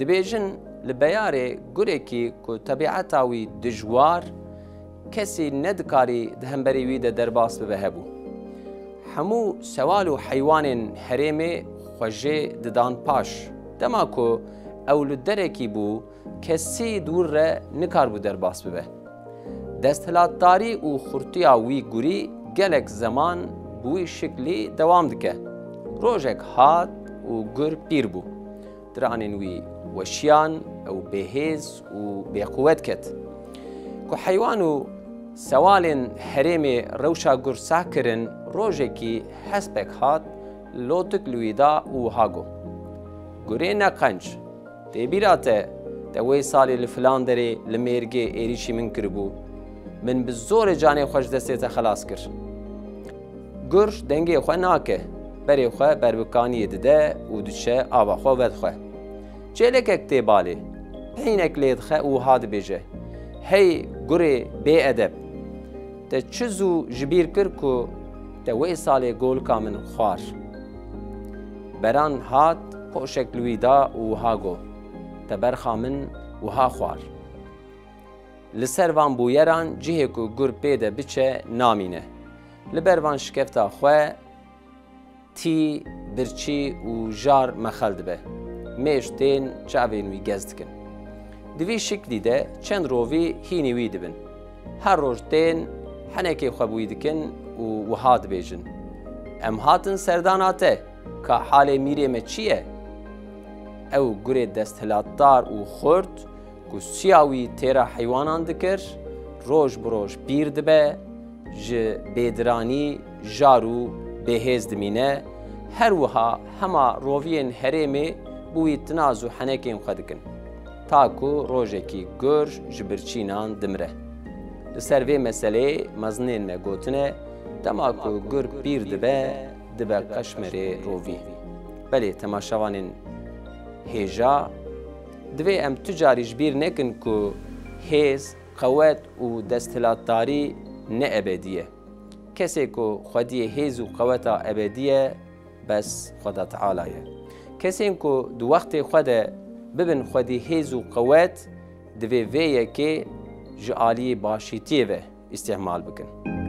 دبێژن لە بەیارێ گورێکی کو تەبیعەتاوی دژوار کەسی نەدکاری دهمبەری وی دە دەرباس ببە هەبوو. هەموو سەوال و حەیوانên هەرێمێ خۆژێ ددان پاش. دەما کو ئەو لە دەرێکی بوو کەسی دوورڕە نکار بوو دەرباس ببە. دەستهلاتداری و خورتیا وی گوری gelek zeman bûî şiklî dewam dike. Rojek hat û gur pîr bû. Diranên wî وشیان ئەو بەهێز و بێقوەت کرد کو حیوان و سەواالێن هەرێمێ ڕەوشا گورساکردن ڕۆژێکی هەسپێک هات لۆتک لویدا و هاگۆ گورێنە قەنج تێبیراتە دەوەی ساڵی لە فلاندەرێ لە مێرگێ ئێریشی من کردبوو من بە زۆرە جانێ خۆش دەستێتە خلاص کرد گرش دەنگێ خۆ ناکە بەرێ خۆ بەربکانیە ددە و دوچە ئاواخۆ بەدخۆ çelekek tê balê peynek lê dixe û hat hey gurê bê edeb te çizu zû ji ku te wê salê golka min xwar beran hat poşek li da hago te berxa min wiha xwar li ser van bûyeran cihê ku gur pê de biçe namîne li ber van xwe tî birçi û jar mexel dibe مێشتێن چاوێن وی گەز دکن. دوی شکلی دە چەند ڕۆڤی هینیوی دبن. هەر ڕۆژتێن هەنێکی خەبووی دکن و وها دبێژن. ئەم هاتن سەرداناتە کە حالێ میرێمە چییە؟ ئەو گورێ دەست هلاتدار و خورد و سیاوی تێرە حیوانان دکرد، ڕۆژ بڕۆژ بیر دبێ ji bêdirانî jar û bêhêz dimîne, her wiha hema roviyên herêmê بوی تنازو حنکیم خدکن تاکو روژه کی گرش جبرچینان دمره لسر وی مسئله مزنین نگوتنه دماکو گر پیر دبه دبه کشمره رووی بله تماشاوانین هیجا دوی ام تجاریش بیر نکن که هیز قوت و دستلاتداری نه ابدیه کسی که خودی هیز و قوت ابدیه بس خدا تعالیه کو دو وقت خود ببن خودی هیز و قوت دوی vê که جعالی باشیتیه استعمال بکن.